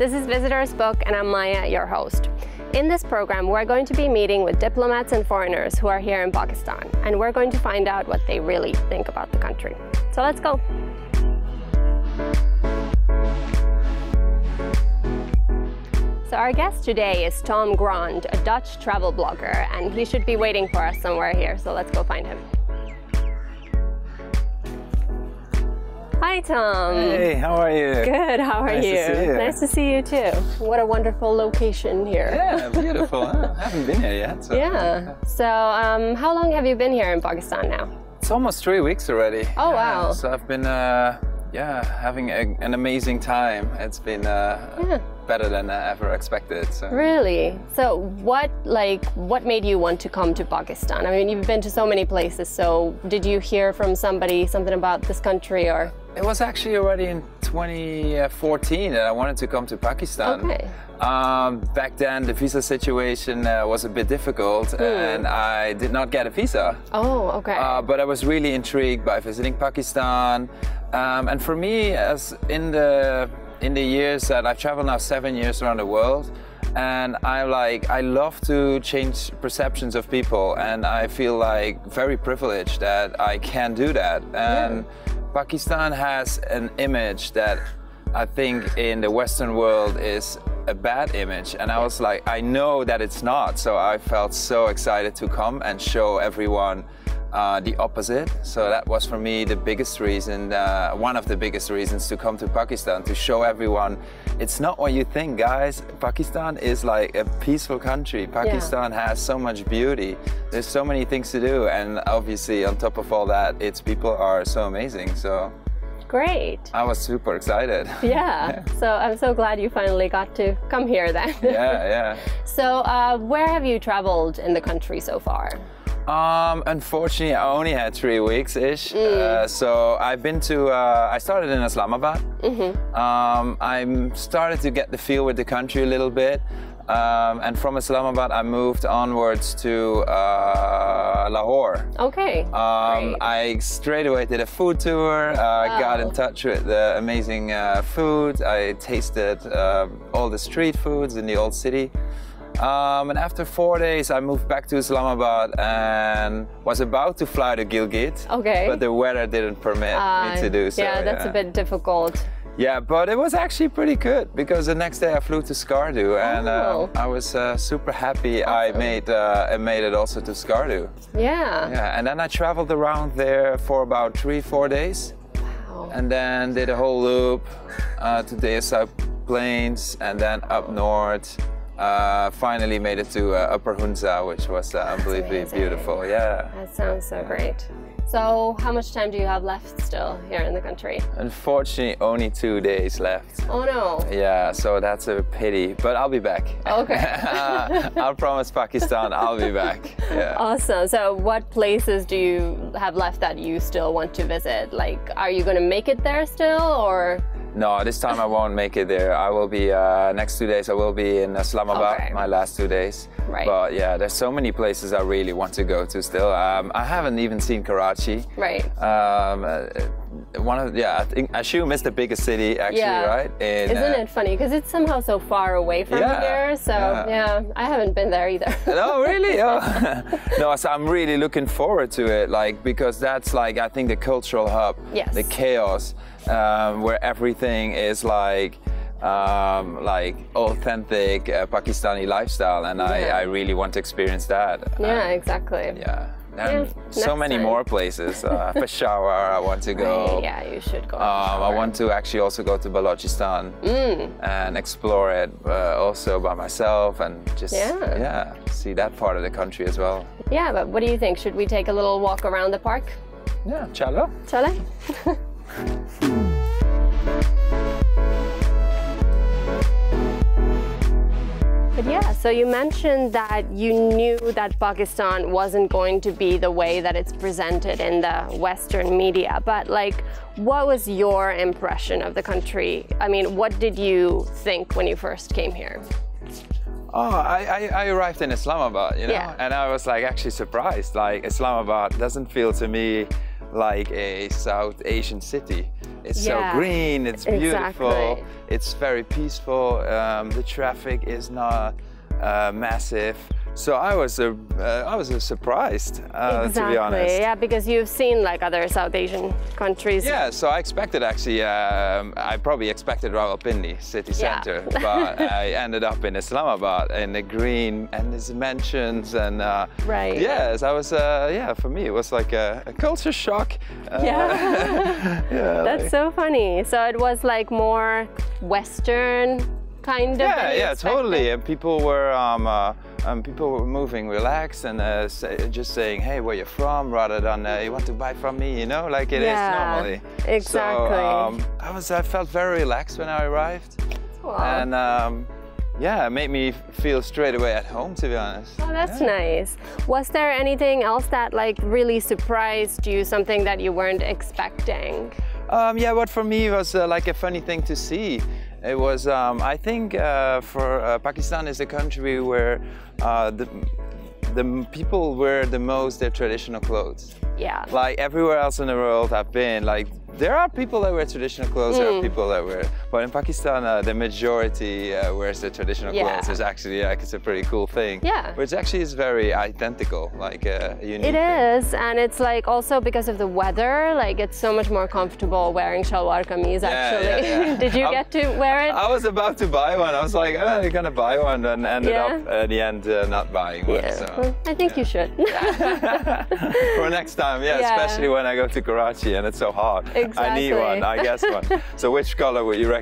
This is Visitors Book, and I'm Maija, your host. In this program, we're going to be meeting with diplomats and foreigners who are here in Pakistan, and we're going to find out what they really think about the country. So let's go. So our guest today is Tom Gronde, a Dutch travel blogger, and he should be waiting for us somewhere here, so let's go find him. Hi, Tom. Hey, how are you? Good, how are Nice to you? see you. Nice to see you too. What a wonderful location here. Yeah, beautiful. huh? I haven't been here yet. So. Yeah. So, um, how long have you been here in Pakistan now? It's almost three weeks already. Oh, Yeah, wow. So I've been, uh, yeah, having a, an amazing time. It's been uh, Yeah. Better than I ever expected. So. Really? So, what like what made you want to come to Pakistan? I mean, you've been to so many places. So, did you hear from somebody something about this country or? It was actually already in 2014 that I wanted to come to Pakistan. Okay. Um, back then, the visa situation uh, was a bit difficult, Hmm. and I did not get a visa. Oh, okay. Uh, but I was really intrigued by visiting Pakistan. Um, and for me, as in the in the years that I've traveled now seven years around the world, and I like I love to change perceptions of people, and I feel like very privileged that I can do that. And Pakistan has an image that I think in the Western world is a bad image. And I was like, I know that it's not. So I felt so excited to come and show everyone uh, the opposite. So that was for me the biggest reason, uh, one of the biggest reasons to come to Pakistan, to show everyone it's not what you think, guys. Pakistan is like a peaceful country. Pakistan has so much beauty. There's so many things to do. And obviously, on top of all that, its people are so amazing. So Great. I was super excited. Yeah. So I'm so glad you finally got to come here then. yeah, yeah. So, uh, where have you traveled in the country so far? Um, unfortunately, I only had three weeks ish. Uh, so I've been to. Uh, I started in Islamabad. Um, I started to get the feel with the country a little bit. Um, and from Islamabad, I moved onwards to uh, Lahore. Okay. Um. I straight away did a food tour. Uh, Got in touch with the amazing uh, food. I tasted uh, all the street foods in the old city. Um, and after four days, I moved back to Islamabad and was about to fly to Gilgit. Okay. But the weather didn't permit Uh, me to do so. yeah, that's a bit difficult. Yeah, but it was actually pretty good because the next day I flew to Skardu and Oh. uh, I was uh, super happy I made uh, I made it also to Skardu. Yeah. Yeah, and then I traveled around there for about three, four days, Wow. and then did a whole loop uh, to the South Plains, and then up north. Uh, finally made it to uh, Upper Hunza, which was uh, unbelievably beautiful. Yeah. That sounds so great. So, how much time do you have left still here in the country? Unfortunately, only two days left. Oh no. Yeah, so that's a pity, but I'll be back. Okay. I'll promise Pakistan I'll be back. Yeah. Awesome. So, what places do you have left that you still want to visit? Like, are you going to make it there still, or? No, this time I won't make it there. I will be uh, next two days. I will be in Islamabad. Okay. My last two days. Right. But yeah, there's so many places I really want to go to still. Um, I haven't even seen Karachi. Right. Um, uh, one of yeah, I think Ashum is the biggest city actually, Yeah. right? In, Isn't uh, it funny? Because it's somehow so far away from Yeah, here. So, yeah. yeah. I haven't been there either. No, really? Oh. no, so I'm really looking forward to it, like because that's like I think the cultural hub, Yes. the chaos, um, where everything is like. Um, like authentic uh, Pakistani lifestyle, and I, Yeah. I really want to experience that. yeah, Um, exactly. yeah. And Yeah, so many time. more places. Uh, Peshawar, I want to go. Yeah, you should go. Um, I want to actually also go to Balochistan Mm. and explore it uh, also by myself and just Yeah. yeah, see that part of the country as well. Yeah, but what do you think? Should we take a little walk around the park? Yeah, chalo. Shall I? But yeah, so you mentioned that you knew that Pakistan wasn't going to be the way that it's presented in the Western media. But like, what was your impression of the country? I mean, what did you think when you first came here? Oh, I, I, I arrived in Islamabad, you know, Yeah. and I was like actually surprised. Like Islamabad doesn't feel to me like a South Asian city. It's Yeah, so green, it's beautiful, exactly. it's very peaceful. Um, the traffic is not uh, massive. So I was uh, uh, I was surprised uh, to be honest. Yeah, because you've seen like other South Asian countries. Yeah, so I expected actually, um, I probably expected Rawalpindi city Yeah. center, but I ended up in Islamabad in the green and there's mansions and uh, Right. Yes, I was, uh, yeah, for me it was like a, a culture shock. Uh, Yeah. yeah, That's like- so funny. So it was like more Western kind of. Yeah, yeah, totally. And people were, um, uh, um, people were moving relaxed and uh, say, just saying, "Hey, where you from?" rather than uh, "You want to buy from me?" You know, like it is Yeah, normally. exactly. So um, I was, I felt very relaxed when I arrived. Wow. and um, yeah, it made me feel straight away at home. To be honest. Oh, that's Yeah. nice. Was there anything else that like really surprised you? Something that you weren't expecting? Um, yeah, what for me was uh, like a funny thing to see. It was, um, I think, uh, for uh, Pakistan is a country where uh, the the people wear the most their traditional clothes. Yeah. Like everywhere else in the world I've been, like there are people that wear traditional clothes, there Mm. are people that wear, but in Pakistan uh, the majority uh, wears the traditional Yeah. clothes. It's actually like it's a pretty cool thing. Yeah. Which actually is very identical, like uh, a unique. It thing. is, and it's like also because of the weather, like it's so much more comfortable wearing shalwar kameez. Actually, yeah, yeah. did you I'm- get to wear it? I was about to buy one. I was like, oh, I'm gonna buy one, and ended up at the end uh, not buying one. yeah, So. I think you should. For next time, yeah, Yeah. especially when I go to Karachi and it's so hot. Exactly. I need one, I guess one. So which color would you recommend?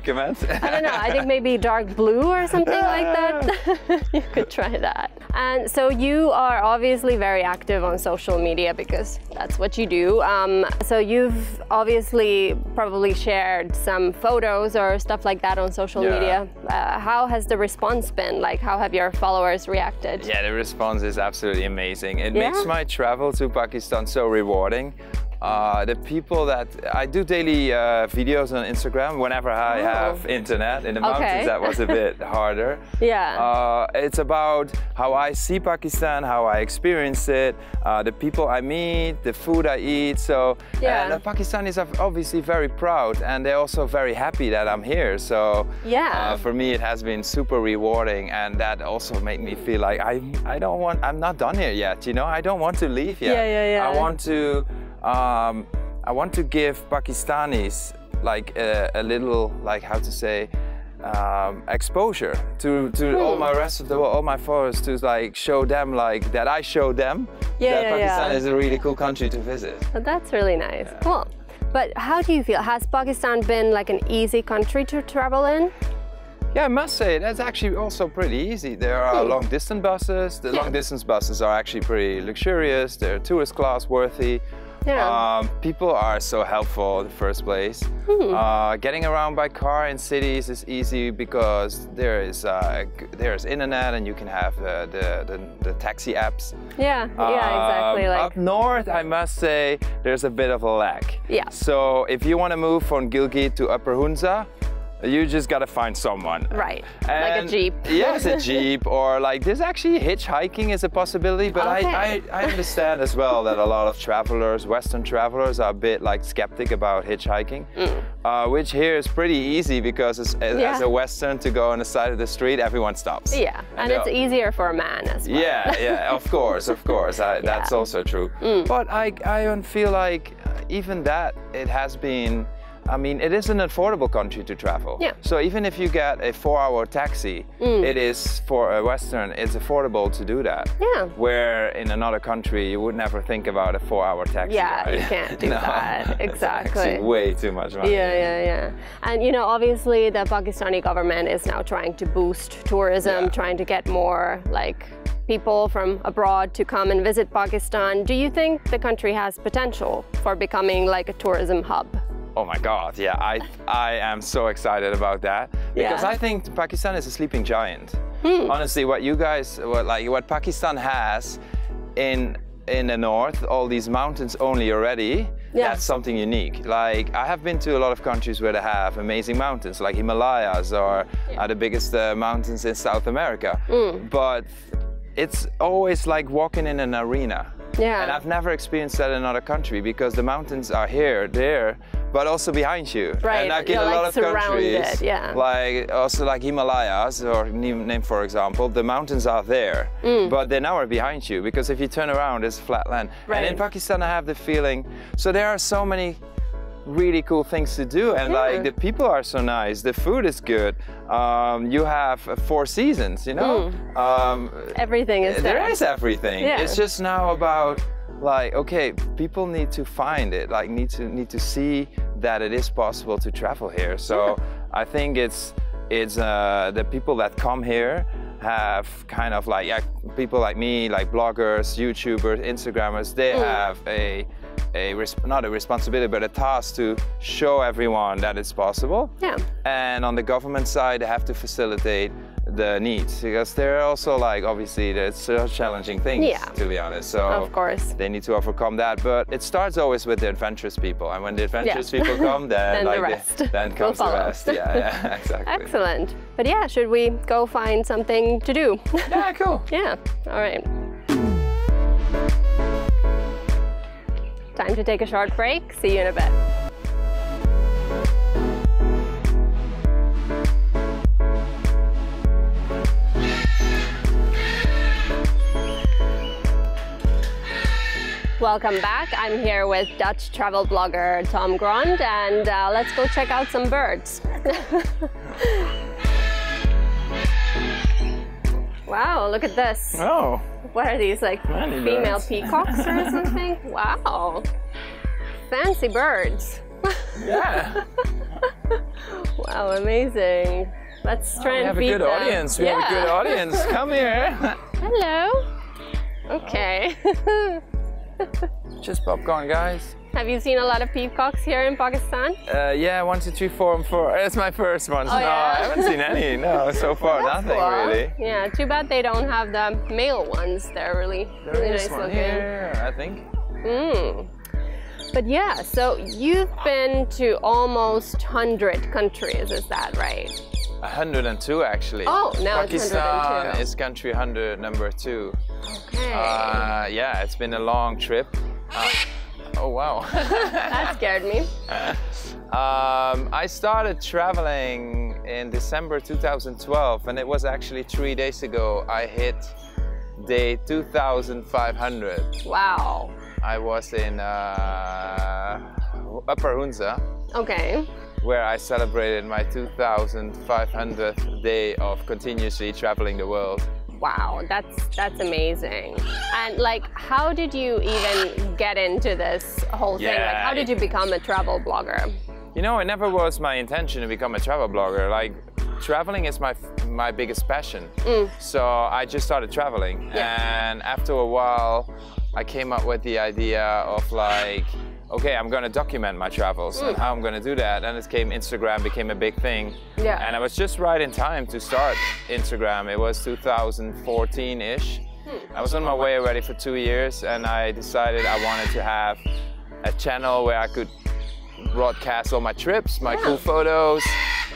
I don't know. I think maybe dark blue or something like that. you could try that. And so you are obviously very active on social media because that's what you do. Um, so you've obviously probably shared some photos or stuff like that on social Yeah. media. Uh, how has the response been? Like, how have your followers reacted? Yeah, the response is absolutely amazing. It Yeah? makes my travel to Pakistan so rewarding. Uh, the people that I do daily uh, videos on Instagram whenever I Oh. have internet. In the Okay. mountains, that was a bit harder. Yeah. Uh, it's about how I see Pakistan, how I experience it, uh, the people I meet, the food I eat. So, Yeah. and the Pakistanis are obviously very proud, and they're also very happy that I'm here. So, Yeah. uh, for me, it has been super rewarding, and that also made me feel like I, I don't want, I'm not done here yet. You know, I don't want to leave yet. Yeah, yeah, yeah. I want to, um, I want to give Pakistanis like a, a little, like how to say, um, exposure to to all Hmm. my rest of the world, all my followers, to like show them like that I show them Yeah, that yeah, Pakistan yeah. is a really cool country to visit. So that's really nice. Cool. But how do you feel? Has Pakistan been like an easy country to travel in? Yeah, I must say that's actually also pretty easy. There are Hmm. long distance buses. The long distance buses are actually pretty luxurious. They're tourist class worthy. Yeah. Um, people are so helpful in the first place. Hmm. Uh, getting around by car in cities is easy because there is uh, there is internet and you can have uh, the, the the taxi apps. Yeah, yeah, exactly. Um, Like, Up north, I must say, there's a bit of a lack. Yeah. So if you want to move from Gilgit to Upper Hunza, you just gotta find someone. right, like a jeep. yes, a jeep, or like there's actually hitchhiking is a possibility, but Okay. I, I, I understand as well that a lot of travelers, Western travelers, are a bit like skeptic about hitchhiking, uh, which here is pretty easy because as, as, Mm. Yeah. as a Western to go on the side of the street, everyone stops. Yeah, and it's easier for a man as well. yeah, yeah, of course, of course. I, That's also true. Mm. But I, I don't feel like uh, even that it has been. I mean, it is an affordable country to travel. Yeah. So even if you get a four-hour taxi, Mm. it is for a Western. It's affordable to do that. Yeah. Where in another country you would never think about a four-hour taxi. Yeah, you can't do No, that. Exactly. way too much money. Yeah, yeah, yeah. And you know, obviously, the Pakistani government is now trying to boost tourism, Yeah. trying to get more like people from abroad to come and visit Pakistan. Do you think the country has potential for becoming like a tourism hub? Oh my God! Yeah, I I am so excited about that because Yeah. I think Pakistan is a sleeping giant. Hmm. Honestly, what you guys, what like what Pakistan has in in the north, all these mountains only already. Yeah. That's something unique. Like I have been to a lot of countries where they have amazing mountains, like Himalayas or are the biggest uh, mountains in South America. Hmm. But it's always like walking in an arena. Yeah. And I've never experienced that in another country because the mountains are here, there, but also behind you. Right, And like in you're, a like, lot of countries, yeah. like also like Himalayas or name, for example, the mountains are there, Mm. but they're nowhere behind you because if you turn around, it's flat land. Right. And in Pakistan, I have the feeling. So there are so many really cool things to do and Yeah. like the people are so nice the food is good um, you have four seasons you know um, Everything is there. there is everything Yeah. it's just now about like okay people need to find it like need to need to see that it is possible to travel here so i think it's it's uh, the people that come here have kind of like yeah, people like me like bloggers youtubers instagrammers they Mm. have a a not a responsibility but a task to show everyone that it's possible Yeah. and on the government side, they have to facilitate the needs because they're also like obviously there's challenging things Yeah. to be honest. So Of course. they need to overcome that. But it starts always with the adventurous people, and when the adventurous people come, then, Then the like rest then comes the rest. Yeah, yeah, exactly. Excellent. But yeah, should we go find something to do? Yeah, cool. yeah. All right. Time to take a short break. See you in a bit. Welcome back. I'm here with Dutch travel blogger Tom Gronde, and uh, let's go check out some birds. wow, look at this. Oh, What are these, like Many female birds. peacocks or something? Wow. Fancy birds. yeah. Wow, amazing. Let's try we and have a good them. audience. We have a good audience. Come here. Hello. Oh. Okay. Just popcorn, guys. Have you seen a lot of peacocks here in Pakistan? Uh, yeah, one, two, three, four, and four. It's my first one. no, Oh, yeah? I haven't seen any. No, so far, nothing Cool. really. Yeah, too bad they don't have the male ones. They're really, There really nice looking. Yeah, I think. Mm. But yeah, so you've been to almost 100 countries, is that right? 102 actually. Oh, now it's Pakistan 102. is country 100, number two. Okay. Uh, yeah, it's been a long trip. Uh, oh wow. that scared me. um, I started traveling in December 2012, and it was actually three days ago. I hit day 2,500. Wow. I was in uh, Upper Hunza. Okay. where I celebrated my 2,500th day of continuously traveling the world. Wow, that's that's amazing. And like, how did you even get into this whole thing? Like, how did you become a travel blogger? You know, it never was my intention to become a travel blogger. Like, traveling is my my biggest passion. Mm. So I just started traveling, Yeah. and after a while, I came up with the idea of like, okay, I'm gonna document my travels and how I'm gonna do that. And it came Instagram became a big thing. Yeah. And I was just right in time to start Instagram. It was 2014-ish. I was on my way already for two years, and I decided I wanted to have a channel where I could broadcast all my trips, my cool photos.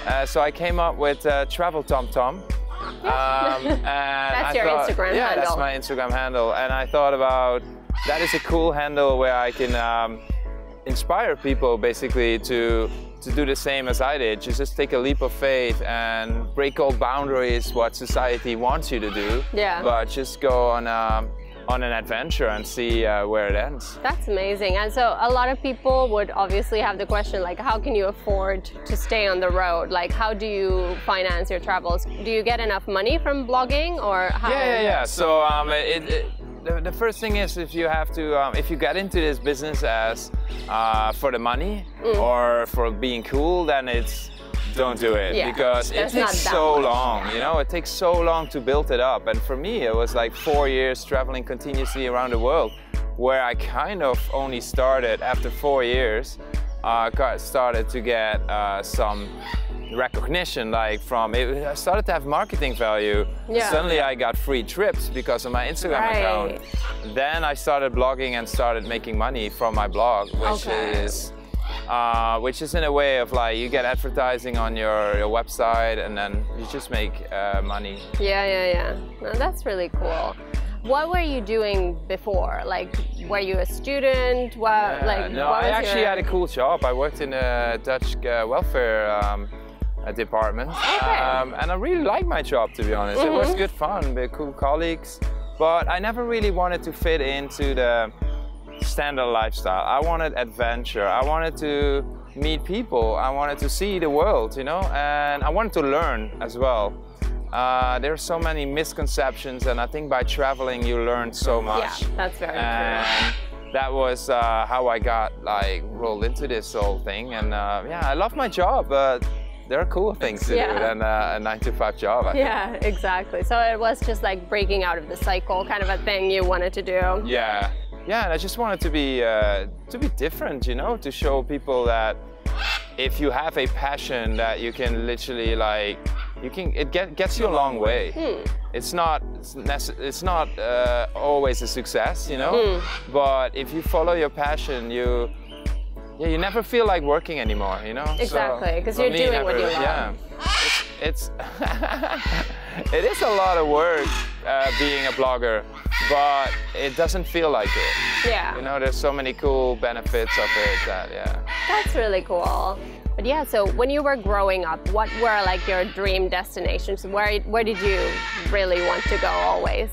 Uh, so I came up with uh, Travel Tom Tom. Um, and That's I your thought- Instagram yeah, handle. that's my Instagram handle. And I thought about that is a cool handle where I can um, inspire people basically to to do the same as I did. Just, just take a leap of faith and break all boundaries what society wants you to do. Yeah. But just go on um, on an adventure and see uh, where it ends. That's amazing. And so a lot of people would obviously have the question like how can you afford to stay on the road? Like how do you finance your travels? Do you get enough money from blogging or how? Yeah, yeah, yeah. So um, it, it, the, the first thing is if you have to, um, if you get into this business as uh, for the money Mm. or for being cool, then it's don't do it Yeah, because it there's takes so much, long. You know, it takes so long to build it up. And for me, it was like four years traveling continuously around the world, where I kind of only started after four years. Uh, got started to get uh, some recognition like from it I started to have marketing value Yeah. suddenly I got free trips because of my Instagram Right. account then I started blogging and started making money from my blog which Okay. is uh, which is in a way of like you get advertising on your, your website and then you just make uh, money Yeah, yeah, yeah. No, that's really cool. What were you doing before? Like, were you a student? What, Yeah, like, no, I actually your- had a cool job. I worked in a Dutch uh, welfare um, uh, department, Okay. um, and I really liked my job. To be honest, it was good fun with cool colleagues. But I never really wanted to fit into the standard lifestyle. I wanted adventure. I wanted to meet people. I wanted to see the world, you know, and I wanted to learn as well. Uh, there are so many misconceptions, and I think by traveling you learn so much. Yeah, that's very true. And that was uh, how I got like rolled into this whole thing. And uh, yeah, I love my job, but there are cool things to do than uh, a nine to five job. I think. Yeah, exactly. So it was just like breaking out of the cycle, kind of a thing you wanted to do. Yeah, yeah, and I just wanted to be uh, to be different, you know, to show people that if you have a passion, that you can literally like you can it get, gets you a long way. It's not it's, it's not uh, always a success, you know, but if you follow your passion, you yeah, you never feel like working anymore, you know. Exactly, because for you're me, doing what you never- love. Yeah, it's, it's it is a lot of work uh, being a blogger, but it doesn't feel like it. Yeah. You know, there's so many cool benefits of it that yeah. That's really cool. But yeah, so when you were growing up, what were like your dream destinations? Where where did you really want to go always?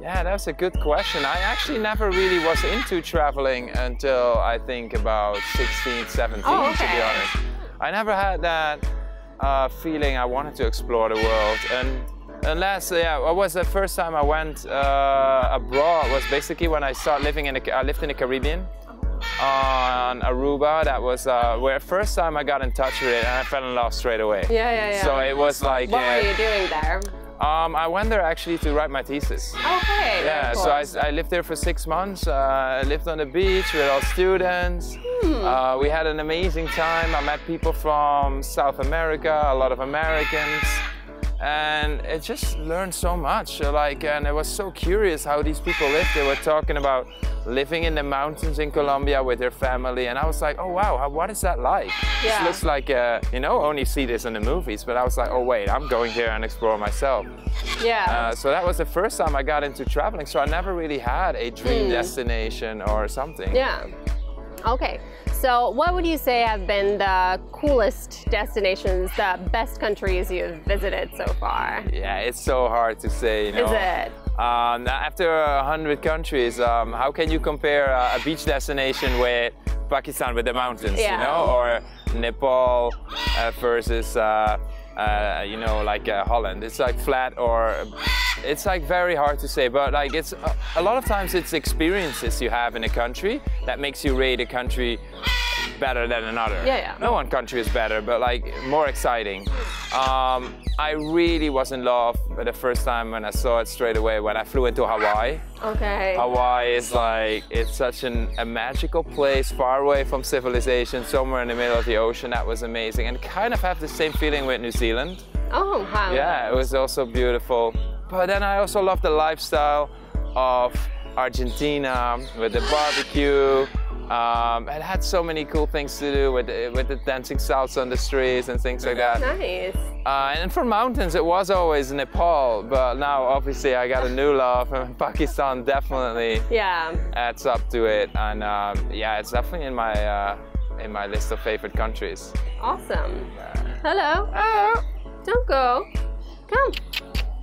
Yeah, that's a good question. I actually never really was into traveling until I think about 16, 17, Oh, to be okay. honest. I never had that uh, feeling I wanted to explore the world. And unless, yeah, it was the first time I went uh, abroad was basically when I started living in the, I lived in the Caribbean on Aruba. That was uh, where first time I got in touch with it and I fell in love straight away. Yeah, yeah, yeah. So it was like, What uh, were you doing there? um, I went there actually to write my thesis. Okay. Yeah, cool. so I, I lived there for six months. Uh, I lived on the beach with all students. Hmm. Uh, we had an amazing time. I met people from South America, a lot of Americans, and it just learned so much. Like, and I was so curious how these people lived. They were talking about living in the mountains in Colombia with their family, and I was like, oh wow, how, what is that like? Yeah. This looks like, uh, you know, only see this in the movies, but I was like, oh wait, I'm going there and explore myself. yeah. Uh, so that was the first time I got into traveling. So I never really had a dream destination or something. Yeah. Okay. So what would you say have been the coolest destinations, the best countries you've visited so far? Yeah, it's so hard to say. You know? Is it? Um, after a hundred countries, um, how can you compare uh, a beach destination with Pakistan with the mountains? Yeah. You know, or Nepal uh, versus. Uh, uh, you know, like uh, Holland. It's like flat or it's like very hard to say. But like it's a, a lot of times it's experiences you have in a country that makes you rate a country better than another. Yeah, yeah. No one country is better, but like more exciting. Um, I really was in love the first time when I saw it straight away when I flew into Hawaii. Okay. Hawaii is like it's such an, a magical place, far away from civilization, somewhere in the middle of the ocean. That was amazing, and kind of have the same feeling with New Zealand. Oh, wow. Yeah, it was also beautiful. But then I also love the lifestyle of Argentina with the barbecue. Um, it had so many cool things to do with the, with the dancing salsa on the streets and things like that. Nice. Uh, and for mountains, it was always Nepal, but now obviously I got a new love, and Pakistan definitely Yeah. adds up to it. And um, yeah, it's definitely in my uh, in my list of favorite countries. Awesome. Hello. Oh, Don't go. Come.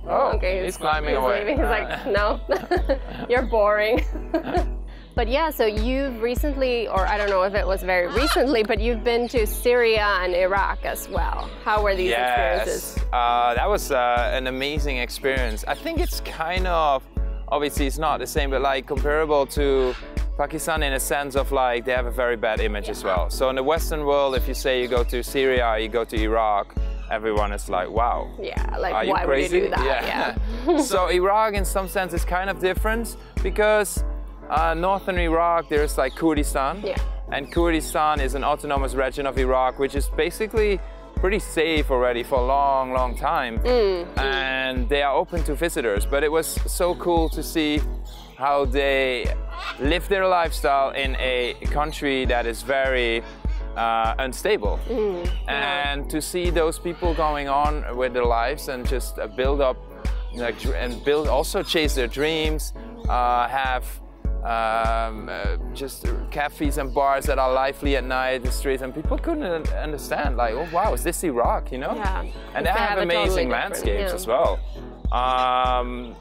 oh Okay, he's, climbing he's away. leaving. He's like, no, you're boring. But yeah, so you've recently, or I don't know if it was very recently, but you've been to Syria and Iraq as well. How were these experiences? Yes, uh, that was uh, an amazing experience. I think it's kind of, obviously it's not the same, but like comparable to Pakistan in a sense of like they have a very bad image as well. So in the Western world, if you say you go to Syria, you go to Iraq, everyone is like, wow. Yeah, like Are you why crazy? would you do that? Yeah. so Iraq, in some sense, is kind of different because uh, northern Iraq there's like Kurdistan, Yeah. and Kurdistan is an autonomous region of Iraq, which is basically pretty safe already for a long, long time, Mm, and they are open to visitors. But it was so cool to see how they live their lifestyle in a country that is very uh, unstable. Mm, And to see those people going on with their lives and just uh, build up like and build also chase their dreams, uh, have um, uh, just cafes and bars that are lively at night, the streets, and people couldn't understand like, oh wow, is this Iraq? You know? Yeah. And They they have, have a totally amazing landscapes yeah. as well. Um,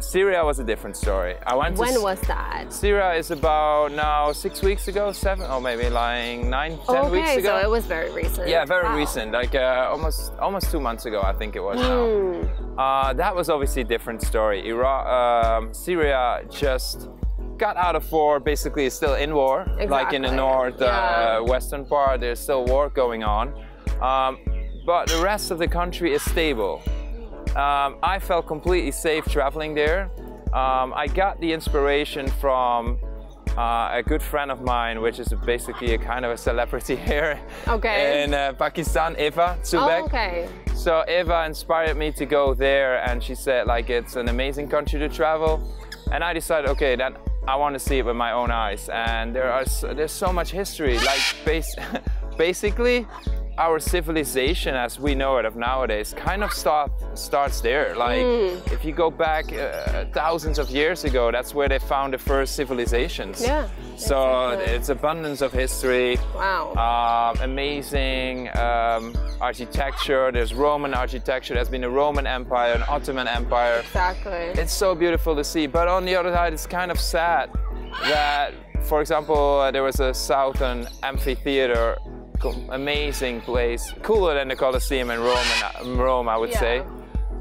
Syria was a different story. I went When S- was that? Syria is about now six weeks ago, seven, or maybe like nine, ten okay, weeks ago. so it was very recent. yeah, very Wow. recent, like uh, almost almost two months ago, I think it was now. Hmm. Uh, that was obviously a different story. Iraq, um, Syria just got out of war, basically is still in war. Like in the Exactly. north, Yeah. uh, western part, there's still war going on. Um, but the rest of the country is stable. Um, I felt completely safe traveling there. Um, I got the inspiration from uh, a good friend of mine, which is basically a kind of a celebrity here Okay. in uh, Pakistan, Eva Oh, zu Beck. okay. So Eva inspired me to go there, and she said like it's an amazing country to travel, and I decided okay then I want to see it with my own eyes. And there are there's so much history, like basically our civilization as we know it of nowadays kind of start starts there. Like if you go back uh, thousands of years ago, that's where they found the first civilizations. Yeah, So exactly. it's abundance of history. Wow. Um, amazing um, architecture. There's Roman architecture. There's been a Roman Empire, an Ottoman Empire. exactly. It's so beautiful to see. But on the other side, it's kind of sad that, for example, uh, there was a southern amphitheater, amazing place, cooler than the Colosseum in Rome, in Rome I would Yeah. say.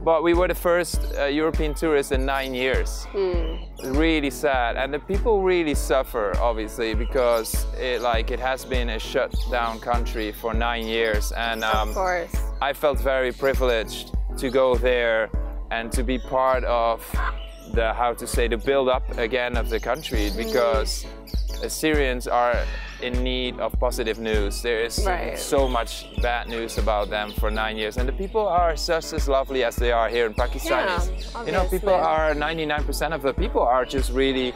But we were the first uh, European tourists in nine years. Really sad, and the people really suffer, obviously, because it like it has been a shut down country for nine years, and um, of course. I felt very privileged to go there and to be part of the how to say the build up again of the country because Assyrians are in need of positive news. There is Right. so much bad news about them for nine years, and the people are just as lovely as they are here in Pakistan. Yeah, you know, people are 99% of the people are just really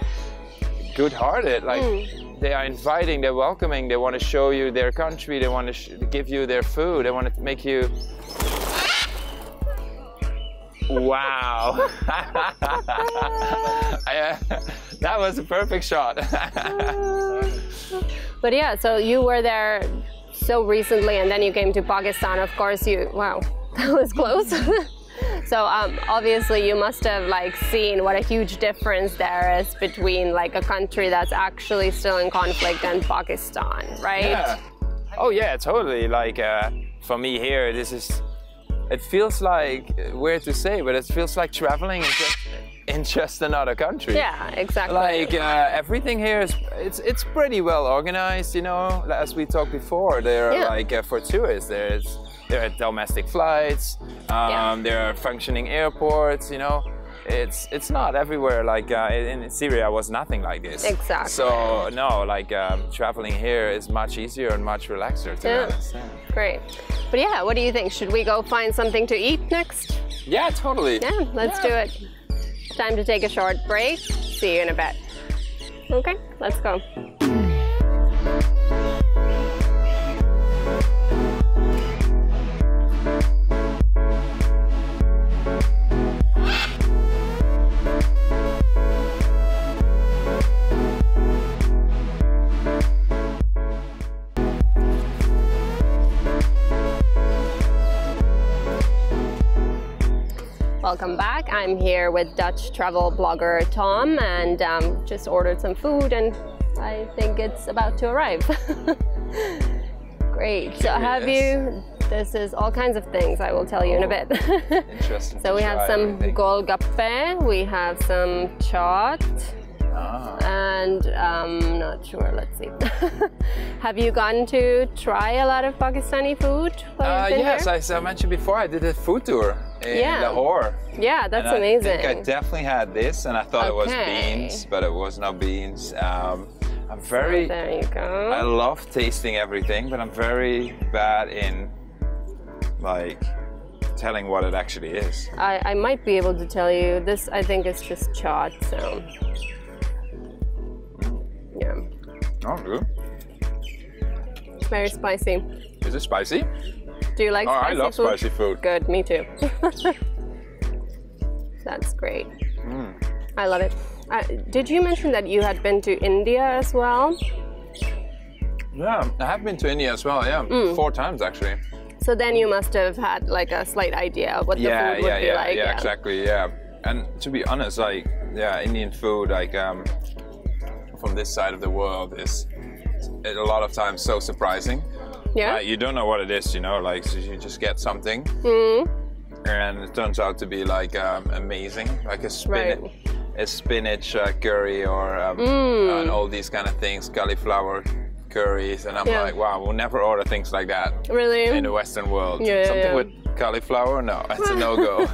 good-hearted. Like Hmm. they are inviting, they're welcoming. They want to show you their country. They want to sh- give you their food. They want to make you. Wow, I, uh, that was a perfect shot. But yeah, so you were there so recently, and then you came to Pakistan. Of course, you wow, that was close. so um, obviously, you must have like seen what a huge difference there is between like a country that's actually still in conflict and Pakistan, right? Yeah. Oh yeah, totally. Like uh, for me here, this is. It feels like weird to say, but it feels like traveling in just another country. Yeah, exactly. Like uh, everything here is it's it's pretty well organized. You know, as we talked before, there are Yeah. like uh, for tourists, there's there are domestic flights. Um, Yeah. There are functioning airports. You know. It's it's not everywhere like uh, in in Syria was nothing like this. Exactly. So no, like um, traveling here is much easier and much relaxer to Yeah. Yeah. Great. But yeah, what do you think? Should we go find something to eat next? Yeah, totally. Yeah, let's do it. Time to take a short break. See you in a bit. Okay, let's go. Welcome back. I'm here with Dutch travel blogger Tom and um, just ordered some food and I think it's about to arrive. Great. So have you, this is all kinds of things I will tell you in a bit. Interesting. so we have some golgappe, we have some chaat Ah. and um, not sure, let's see. have you gotten to try a lot of Pakistani food Uh, yes, as I mentioned before, I did a food tour in Yeah. Lahore. Yeah, that's and amazing. I think I definitely had this, and I thought it was beans, but it was not beans. Um, I'm very. there you go. I love tasting everything, but I'm very bad in like telling what it actually is. I, I might be able to tell you. This, I think, is just chaat, so. Yeah, Oh, good. very spicy. Is it spicy? Do you like Oh, spicy I love food? spicy food. Good, me too. That's great. Hmm. I love it. Uh, did you mention that you had been to India as well? Yeah, I have been to India as well. Yeah, Mm. four times actually. So then you must have had like a slight idea of what the yeah, food would yeah, be yeah, like. yeah, exactly. Yeah, and to be honest, like, yeah, Indian food, like, um, from this side of the world, is a lot of times so surprising. Yeah. Like, you don't know what it is, you know, like so you just get something, Mm, and it turns out to be like um, amazing, like a spinach, a spinach uh, curry or um, Mm. and all these kind of things, cauliflower curries, and I'm Yeah. like, wow, we'll never order things like that really? in the Western world. Yeah, Something yeah. with cauliflower, no, it's a no-go.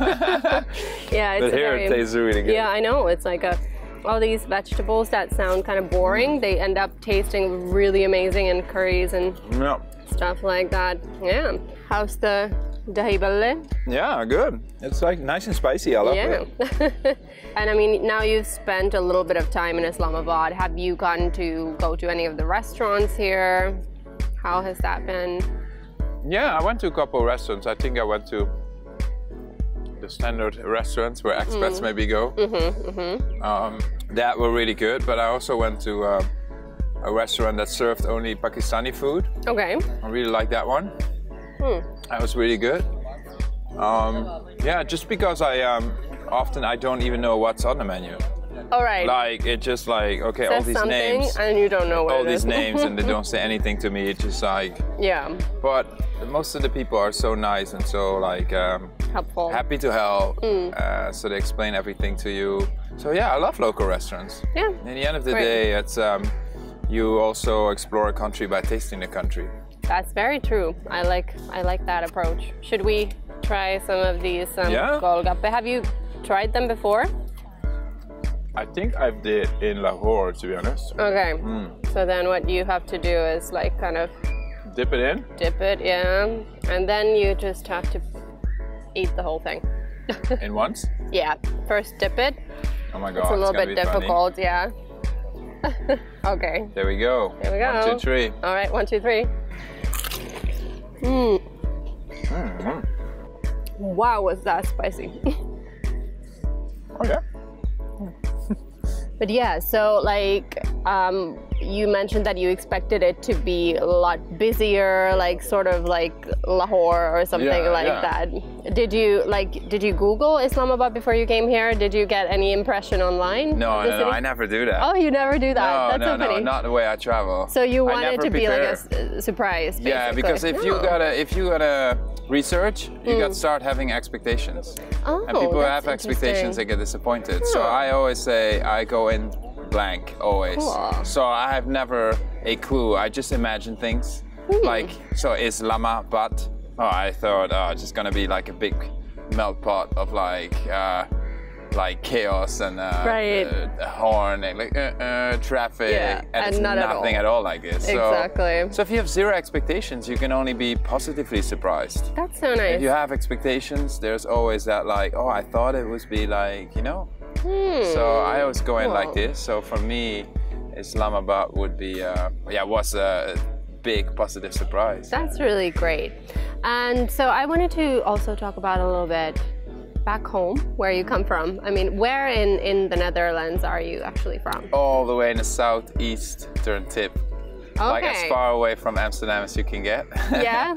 yeah, it's but here very, it tastes really good. Yeah, I know. It's like a all these vegetables that sound kind of boring, they end up tasting really amazing in curries and Yeah. Stuff like that. Yeah. How's the dahi balle? Yeah, good. It's like nice and spicy. I love Yeah. it. and I mean, now you've spent a little bit of time in Islamabad. Have you gotten to go to any of the restaurants here? How has that been? Yeah, I went to a couple restaurants. I think I went to the standard restaurants where expats maybe go. Um, that were really good. But I also went to uh, a restaurant that served only Pakistani food. Okay. I really liked that one. Hmm. That was really good. Um, yeah, just because I um, often I don't even know what's on the menu. All right. Like it just like okay, all these names, and you don't know what all these names, and they don't say anything to me. It's just like yeah. But most of the people are so nice and so like um, Helpful. happy to help. Mm. Uh, so they explain everything to you. So yeah, I love local restaurants. Yeah. In the end of the Great. day, it's um, you also explore a country by tasting the country. That's very true. I like I like that approach. Should we try some of these um, Yeah. golgappe? Have you tried them before? I think I did in Lahore, to be honest. Okay. Hmm. So then what you have to do is like kind of Dip it in. dip it, yeah, and then you just have to eat the whole thing. in once. Yeah. First dip it. Oh my god, It's a little gonna bit be funny. difficult, yeah. okay. There we go. There we go. One, two, three. All right, one, two, three. Mm. Mm-hmm. Wow, was that spicy? Oh yeah. But yeah, so like um, you mentioned that you expected it to be a lot busier, like sort of like Lahore or something Yeah, like yeah. that. Did you like did you Google Islamabad before you came here? Did you get any impression online? No, no, no. I never do that. Oh, you never do that. no, That's no, so no, not the way I travel. so you wanted to be like a prepare. surprise. Yeah, because if you gotta if you gotta research, you got to start having expectations. oh, and people have expectations, they get disappointed. So I always say I go in blank always. Cool. So I have never a clue. I just imagine things. Hmm. Like so Islamabad. Oh, I thought oh, it's just gonna be like a big melt pot of like. Uh, like chaos and uh, Right. uh, horn and like uh, uh, traffic Yeah, and, and it's not at nothing all. at all like this. So- Exactly. so if you have zero expectations, you can only be positively surprised. That's so nice. If you have expectations, there's always that like, oh, I thought it would be like, you know. Hmm. So I always go in like this. So for me, Islamabad would be, uh, yeah, was a big positive surprise. That's really great. And so I wanted to also talk about a little bit back home, where you come from. I mean, where in, in the Netherlands are you actually from? All the way in the southeast turn tip, like as far away from Amsterdam as you can get. Yeah?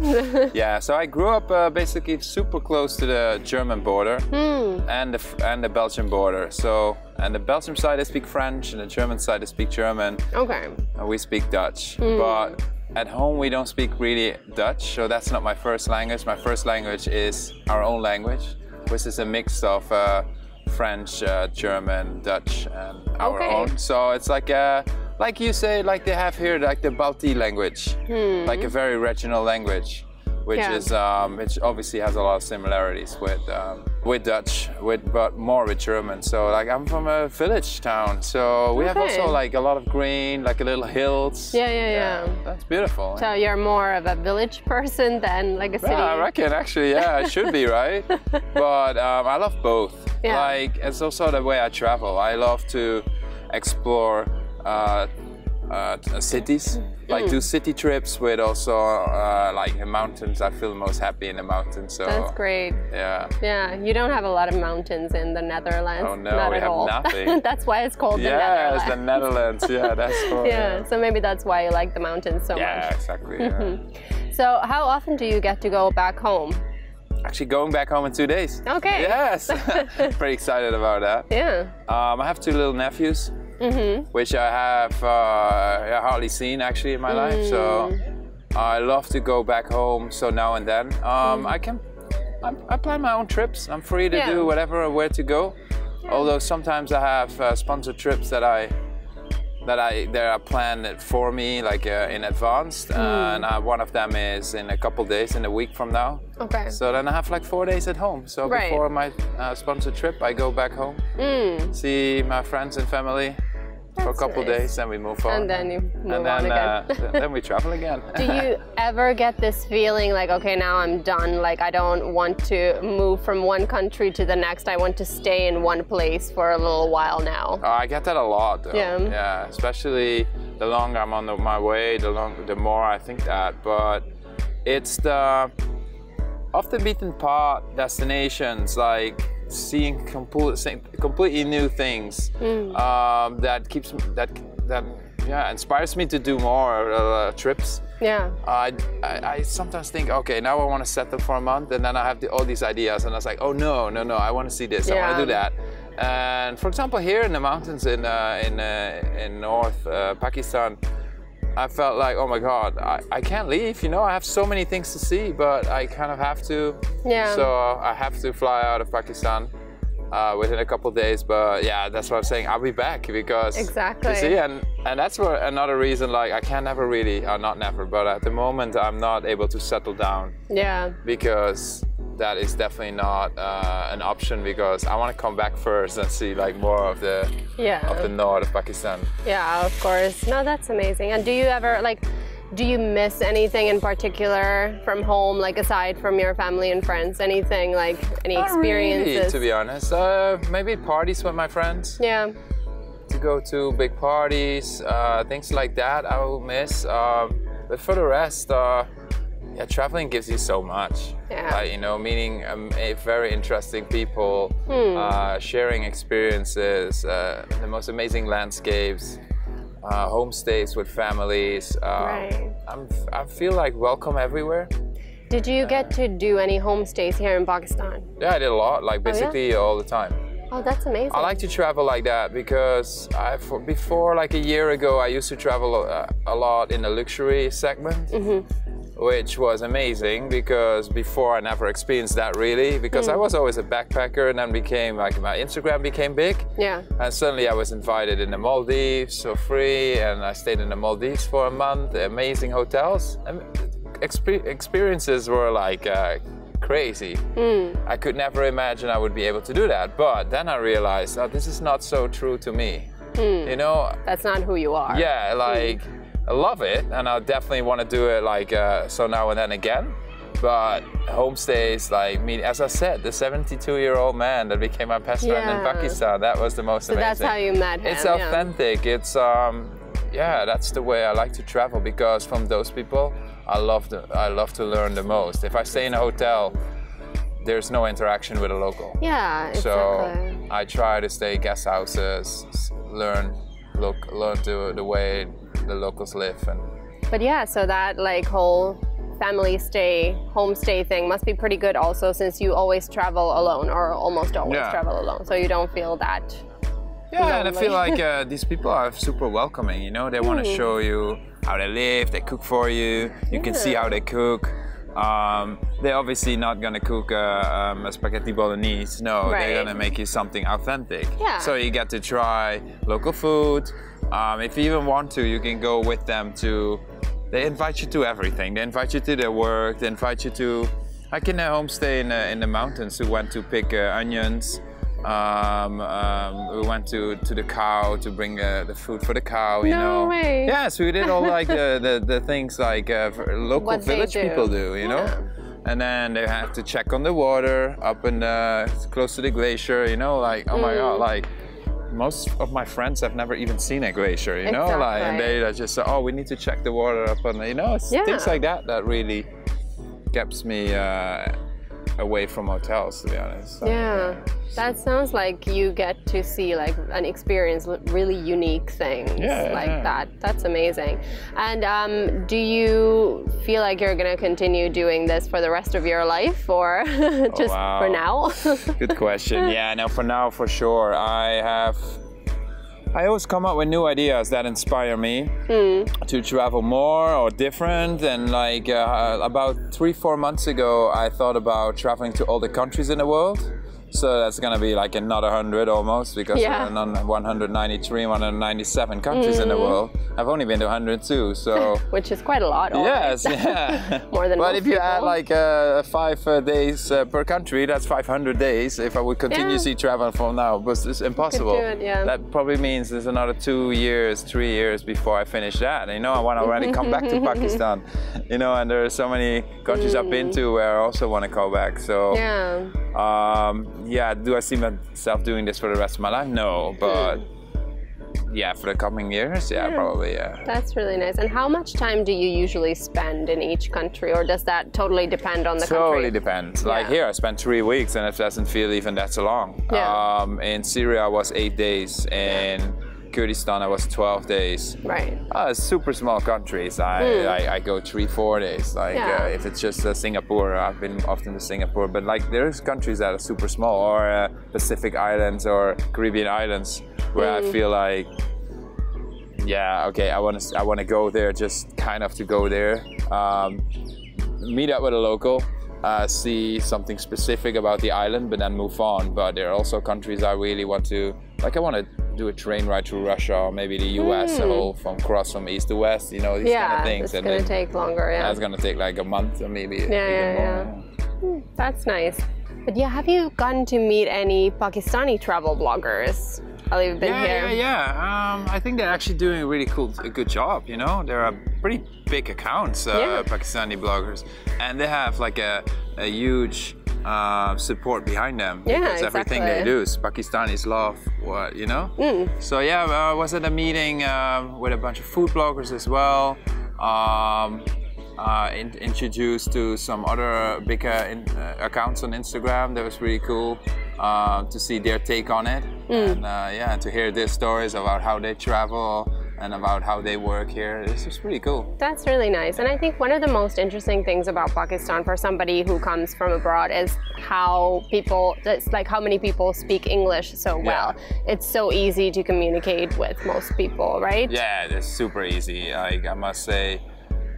yeah. So I grew up uh, basically super close to the German border. Hmm. and the and the Belgian border. So and the Belgian side they speak French, and the German side they speak German, Okay. and we speak Dutch. But at home we don't speak really Dutch, so that's not my first language. My first language is our own language, which is a mix of uh, French, uh, German, Dutch, and our Okay. own. So it's like a like you say, like they have here, like the Balti language, like a very regional language, which Yeah. is um, which obviously has a lot of similarities with um, with Dutch, with but more with German. So like I'm from a village town, so we have also like a lot of green, like a little hills. Yeah, yeah, yeah. That's beautiful. So you're more of a village person than like a city? Yeah, I reckon actually, yeah, it should be right. but um, I love both. Yeah. Like it's also the way I travel. I love to explore uh, cities, like do city trips with also uh, like the mountains. I feel most happy in the mountains. So That's great. yeah. Yeah, you don't have a lot of mountains in the Netherlands. Oh, no, not we at have all. nothing. that's why it's called the Yeah, it's Netherlands. the Netherlands. Yeah, that's for, yeah, so maybe that's why you like the mountains so Yeah, much. Yeah, exactly. yeah. So, how often do you get to go back home? Actually, going back home in two days. Okay. Yes, pretty excited about that. Yeah. Um, I have two little nephews, Mm-hmm. which I have uh, hardly seen actually in my life. So Mm. I love to go back home. So now and then, um, I can. I, I plan my own trips. I'm free to Mm. Yeah. do whatever or where to go. Although sometimes I have uh, sponsored trips that I that I that are planned for me like uh, in advance, Mm. and uh, one of them is in a couple days, in a week from now. Okay. So then I have like four days at home. So Right. before my uh, sponsored trip, I go back home, Mm. see my friends and family for a couple nice. days, then we move on. And then you move and then, on again. uh, then we travel again. Do you ever get this feeling like, okay, now I'm done? Like, I don't want to move from one country to the next. I want to stay in one place for a little while now. Uh, I get that a lot. Though. Yeah. Yeah. Especially the longer I'm on the, my way, the long, the more I think that. But it's the off the beaten path destinations, like seeing complete, completely new things. Um, that keeps that that yeah inspires me to do more uh, trips. Yeah. I, I, I sometimes think, okay, now I want to settle for a month, and then I have the, all these ideas, and I was like, oh no, no, no, I want to see this, I want to do that. And for example, here in the mountains in uh, in uh, in North uh, Pakistan, I felt like, oh my God, I, I can't leave. You know, I have so many things to see, but I kind of have to. Yeah. So I have to fly out of Pakistan. Uh, within a couple days, but yeah, that's what I'm saying. I'll be back because Exactly. You see, and and that's for another reason. Like I can never really, uh, not never, but at the moment I'm not able to settle down Yeah. because that is definitely not uh, an option because I want to come back first and see like more of the Yeah. of the north of Pakistan. Yeah, of course. No, that's amazing. And do you ever like do you miss anything in particular from home, like aside from your family and friends? Anything like any Not really, to be honest. Uh, maybe parties with my friends. yeah. to go to big parties, uh, things like that. I will miss. Um, but for the rest, uh, yeah, traveling gives you so much. Yeah. Like, you know, meeting um, a very interesting people, Hmm. uh, sharing experiences, uh, the most amazing landscapes, uh, homestays with families. Um, Right. I'm, I feel like welcome everywhere. Did you get to do any homestays here in Pakistan? Yeah, I did a lot, like Oh, yeah? basically all the time. Oh, that's amazing. I like to travel like that because I, for, before like a year ago, I used to travel a, a lot in the luxury segment, which was amazing because before I never experienced that really because I hmm. was always a backpacker and then became like my Instagram became big. Yeah. And suddenly I was invited in the Maldives for free, and I stayed in the Maldives for a month. Amazing hotels. And expe- experiences were like uh, crazy. Hmm. I could never imagine I would be able to do that. But then I realized, oh, this is not so true to me. Hmm. You know, That's not who you are. yeah, like I love it, and I definitely want to do it like uh, so now and then again. But homestays, like me, as I said, the 72-year-old man that became my best friend in Pakistan, that was the most So amazing. that's how you met him. It's yeah. authentic. It's um, yeah, that's the way I like to travel because from those people, I love the, I love to learn the most. If I stay in a hotel, there's no interaction with a local. Yeah, exactly. So I try to stay guest houses, learn, look, learn to the way the locals live, and But yeah, so that like whole family stay, homestay thing must be pretty good also since you always travel alone or almost always Yeah. travel alone. So you don't feel that. yeah, and I feel like uh, these people are super welcoming. You know, they want to show you how they live, they cook for you. You can see how they cook. Um, they're obviously not gonna cook uh, um, a spaghetti bolognese. No, Right. they're gonna make you something authentic. Yeah. So you get to try local food. Um, if you even want to, you can go with them to. They invite you to everything. They invite you to their work. They invite you to. Like in a homestay in, uh, in the mountains, we went to pick uh, onions. Um, um, we went to, to the cow to bring uh, the food for the cow. You No know. way. Yeah, so we did all like the, the, the things like uh, local What village do. people do. You know. And then they have to check on the water up in the, close to the glacier. You know, like oh my Mm. god, like most of my friends have never even seen a glacier, you know, like, and they are just oh, we need to check the water up, and you know, it's Yeah. things like that that really keeps me uh, away from hotels, to be honest. Yeah, that sounds like you get to see like an experience really unique things Yeah, like yeah. that. That's amazing. And um, do you feel like you're gonna continue doing this for the rest of your life, or just for wow. now? Good question. yeah, no, for now, for sure. I have. I always come up with new ideas that inspire me to travel more or different. And like uh, about three, four months ago, I thought about traveling to all the countries in the world. So that's gonna be like another hundred almost because Yeah. we're on 193, 197 countries in the world. I've only been to 102, so. Which is quite a lot. all right. Yes, yeah. More than But if you add like uh, five uh, days uh, per country, that's 500 days. If I would continuously travel from now, but it's impossible. it, yeah. That probably means there's another two years, three years before I finish that. You know, I want to already come back to Pakistan. You know, and there are so many countries I've been to where I also want to go back. So, Mm. Yeah. um, yeah, do I see myself doing this for the rest of my life? No, but yeah, for the coming years, yeah, probably, yeah. That's really nice. And how much time do you usually spend in each country, or does that totally depend on the totally country? Totally depends. Like Yeah. here, I spent three weeks, and it doesn't feel even that so long. Yeah. Um, in Syria, I was eight days. In Kurdistan, I was 12 days. Right. Uh, super small countries. I, I, I go three, four days. Like Hmm. Yeah. uh, if it's just uh, Singapore, I've been often to Singapore. But like there's countries that are super small, or uh, Pacific Islands or Caribbean Islands, where Hmm. I feel like, yeah, okay, I want to I want to go there just kind of to go there. Um, meet up with a local, uh, see something specific about the island, but then move on. But there are also countries I really want to, like, I want to do a train ride to Russia or maybe the US, a whole from cross from east to west, you know, these Hmm. Yeah, kind of things. it's and gonna take longer. Yeah. that's gonna take like a month or maybe even yeah, more. yeah. That's nice. But yeah, have you gotten to meet any Pakistani travel bloggers while you've been Yeah, here? yeah, yeah. Um, I think they're actually doing a really cool, a good job. You know, there are pretty big accounts, uh, Yeah. Pakistani bloggers, and they have like a, a huge uh, support behind them Yeah, because everything they do is Pakistanis love what you know. Mm. So yeah, I was at a meeting um, with a bunch of food bloggers as well. Um, uh, in, introduced to some other big uh, in, uh, accounts on Instagram. That was really cool uh, to see their take on it, Mm. and uh, yeah, to hear their stories about how they travel and about how they work here. It's just really cool. That's really nice. And I think one of the most interesting things about Pakistan for somebody who comes from abroad is how people, it's like how many people speak English so well. It's so easy to communicate with most people, right? Yeah, it's super easy. Like I must say,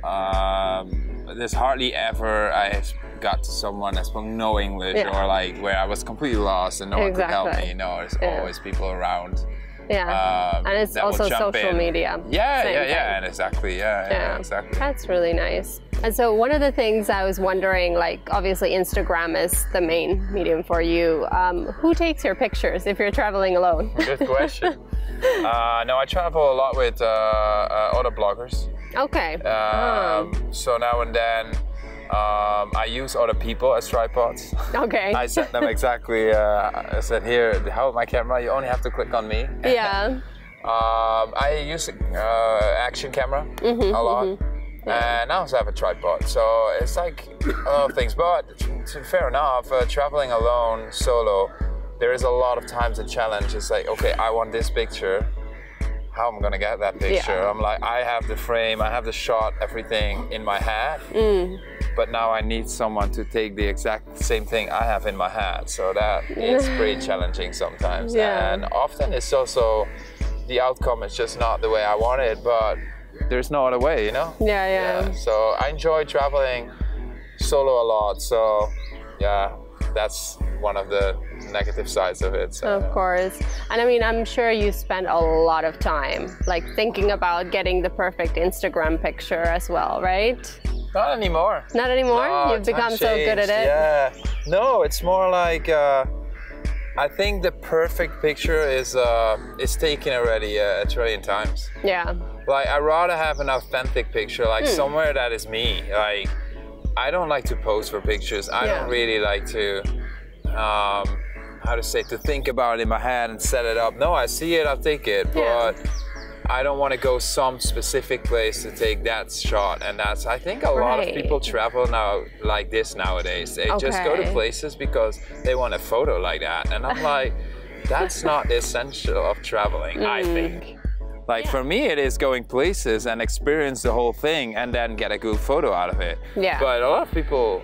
um, there's hardly ever I got to someone that spoke no English Yeah. or like where I was completely lost and no one could help me. You know, there's Yeah. always people around. Yeah. um, and it's also social in. media. Yeah, yeah, yeah, and exactly, yeah, yeah, exactly. That's really nice. And so one of the things I was wondering, like obviously Instagram is the main medium for you. Um, who takes your pictures if you're traveling alone? Good question. uh, no, I travel a lot with uh, uh, other bloggers. okay. Um, So now and then, um, I use other people as tripods. okay. I set them exactly. Uh, I said here, hold my camera. You only have to click on me. yeah. Um, I use uh, action camera Mm-hmm, a lot, and I also have a tripod. So it's like a lot of things. But to, fair enough, uh, traveling alone, solo, there is a lot of times a challenge. It's like, okay, I want this picture. How I'm I gonna get that picture? Yeah. I'm like, I have the frame, I have the shot, everything in my head. Mm. But now I need someone to take the exact same thing I have in my head. So that is pretty challenging sometimes. Yeah. And often it's also the outcome is just not the way I want it, but there's no other way, you know? Yeah, yeah. So I enjoy traveling solo a lot. So yeah, that's one of the negative sides of it. So, Of course. And I mean, I'm sure you spend a lot of time like thinking about getting the perfect Instagram picture as well, right? Not anymore. Not anymore? No, You've time become so good at it. Yeah. No, it's more like uh, I think the perfect picture is uh, is taken already uh, a trillion times. Yeah. Like I rather have an authentic picture, like Hmm. somewhere that is me. Like I don't like to pose for pictures. I Yeah. don't really like to um, how to say to think about it in my head and set it up. No, I see it, I'll take it, Yeah. but. I don't want to go some specific place to take that shot, and that's. I think a lot of people travel now like this nowadays. They just go to places because they want a photo like that, and I'm like, that's not the essential of traveling. I Mm. think. Like for me, it is going places and experience the whole thing, and then get a good photo out of it. Yeah. But a lot of people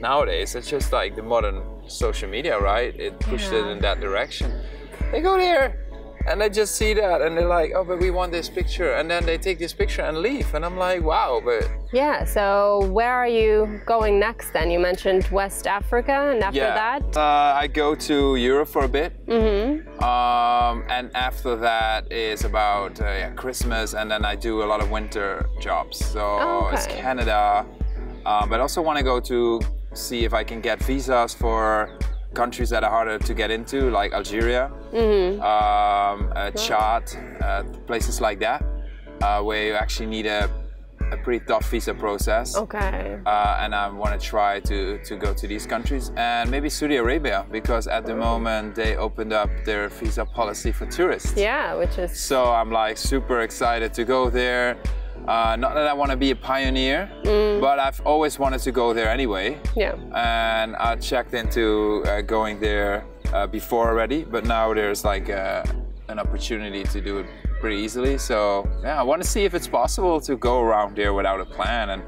nowadays, it's just like the modern social media, right? It pushed it in that direction. They go there and they just see that and they're like, oh, but we want this picture. And then they take this picture and leave. And I'm like, wow, but Yeah, so where are you going next then? You mentioned West Africa, and after yeah. that? Uh, I go to Europe for a bit. Mm-hmm. Um, and after that is about uh, yeah, Christmas, and then I do a lot of winter jobs. So Oh, it's. Canada, um, but I also want to go to see if I can get visas for countries that are harder to get into, like Algeria, Mm-hmm. um, uh, Chad, uh, places like that, uh, where you actually need a, a pretty tough visa process. Okay. Uh, and I want to try to, to go to these countries and maybe Saudi Arabia because at the moment they opened up their visa policy for tourists. Yeah, which is So I'm like super excited to go there. Uh, not that I want to be a pioneer, but I've always wanted to go there anyway. yeah. And I checked into uh, going there uh, before already, but now there's like uh, an opportunity to do it pretty easily. So yeah, I want to see if it's possible to go around there without a plan and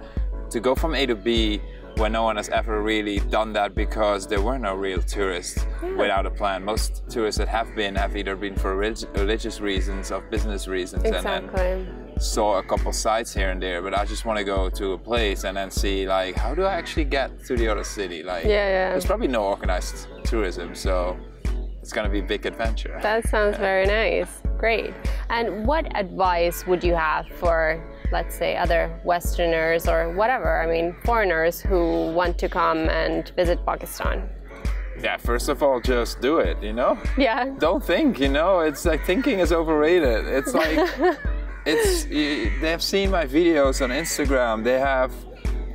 to go from A to B when no one has ever really done that because there were no real tourists without a plan. Most tourists that have been have either been for relig- religious reasons or business reasons and then Exactly. Saw a couple sites here and there, but I just want to go to a place and then see like how do I actually get to the other city? Like Yeah, yeah. there's probably no organized tourism, so it's gonna be a big adventure. That sounds very nice. Great. And what advice would you have for, let's say, other Westerners or whatever, I mean, foreigners who want to come and visit Pakistan? yeah, first of all, just do it. You know, Yeah. don't think. You know, it's like thinking is overrated. It's like it's they've seen my videos on Instagram. They have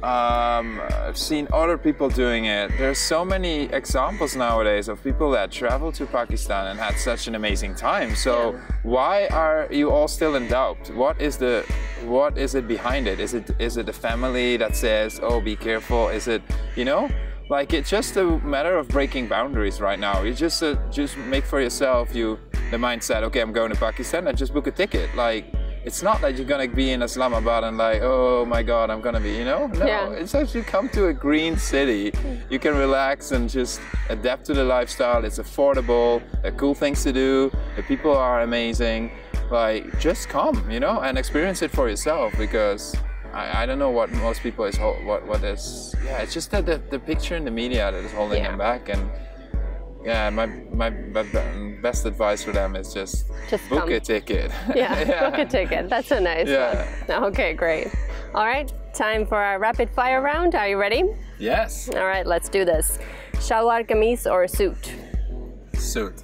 um, I've seen other people doing it. There's so many examples nowadays of people that travel to Pakistan and had such an amazing time. So Yeah. why are you all still in doubt? What is the what is it behind it? Is it is it the family that says, "Oh, be careful"? Is it you know? Like it's just a matter of breaking boundaries right now. You just uh, just make for yourself you the mindset. Okay, I'm going to Pakistan. and just book a ticket. Like it's not that you're gonna be in Islamabad and like, oh my God, I'm gonna be. You know, no. Yeah. It's actually come to a green city. You can relax and just adapt to the lifestyle. It's affordable. There are cool things to do. The people are amazing. Like just come, you know, and experience it for yourself because. I, I don't know what most people is what what is yeah it's just that the, the picture in the media that is holding Yeah. them back and yeah my, my my best advice for them is just Just book come. a ticket Yeah, book a ticket. That's a nice Yeah. one. Okay, great. All right, time for our rapid fire round. Are you ready? yes All right, let's do this. Shalwar kameez or suit? suit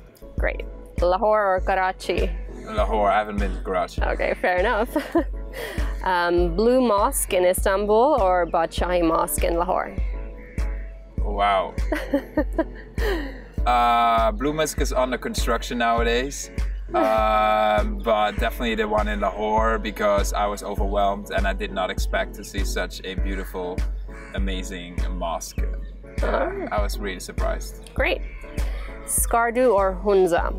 Great. Lahore or Karachi? Lahore I haven't been to Karachi Okay, fair enough. um, Blue Mosque in Istanbul or Badshahi Mosque in Lahore? wow uh, Blue Mosque is under construction nowadays um, but definitely the one in Lahore because I was overwhelmed and I did not expect to see such a beautiful amazing mosque uh, I was really surprised Great. Skardu or Hunza?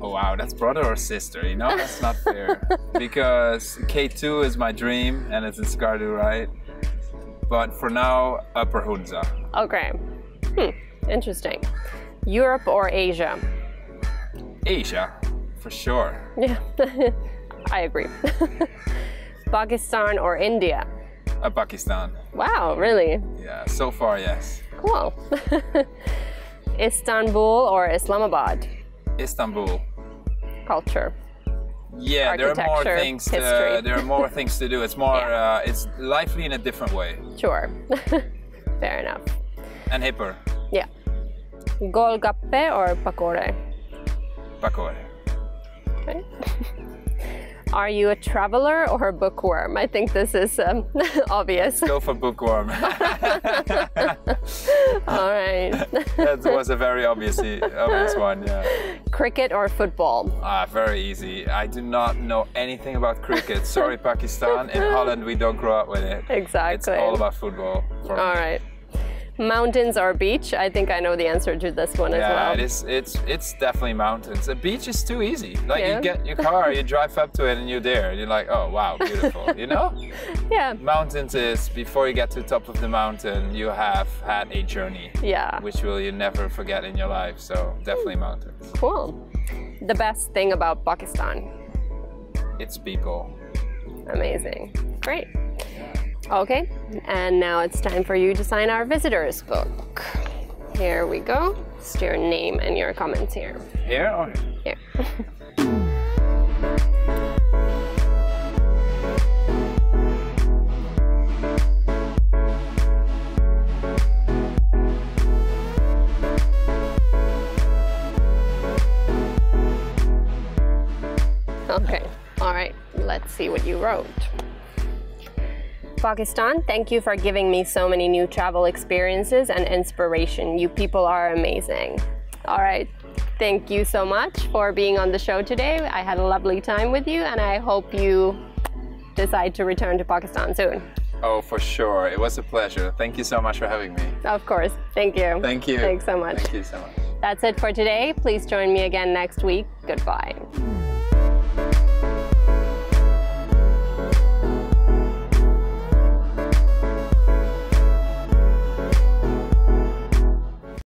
Oh wow, that's brother or sister. You know, that's not fair. because K2 is my dream and it's in Skardu, right? But for now, Upper Hunza. Okay. Hmm, interesting. Europe or Asia? Asia, for sure. Yeah, I agree. Pakistan or India? Uh, Pakistan. Wow, really? Yeah, so far, yes. Cool. Istanbul or Islamabad? Istanbul. Culture. Yeah, there are more things. To, there are more things to do. It's more. Yeah. Uh, it's lively in a different way Sure. Fair enough. and hipper. Yeah. Golgappe or pakore? Pakore. Okay. Are you a traveler or a bookworm? I think this is um, obvious. Go for bookworm. All right. that was a very obvious, obvious one. Yeah. Cricket or football? Ah, very easy. I do not know anything about cricket. Sorry, Pakistan. In Holland, we don't grow up with it. Exactly. It's all about football. All me. right. Mountains or beach? I think I know the answer to this one yeah, as well. Yeah, it is. It's it's definitely mountains. A beach is too easy. Like Yeah. you get your car, you drive up to it, and you're there. And You're like, oh wow, beautiful. you know. Yeah. Mountains is before you get to the top of the mountain, you have had a journey, Yeah. which will you never forget in your life. So definitely hmm. mountains. Cool. The best thing about Pakistan? It's people. Amazing. Great. Okay, and now it's time for you to sign our visitors book. Here we go. Just your name and your comments here. Here oh, or Here. Okay, all right, let's see what you wrote. Pakistan, thank you for giving me so many new travel experiences and inspiration. You people are amazing. All right, thank you so much for being on the show today. I had a lovely time with you, and I hope you decide to return to Pakistan soon. Oh, for sure. It was a pleasure. Thank you so much for having me. Of course, thank you. Thank you. Thanks so much. Thank you so much. That's it for today. Please join me again next week. Goodbye.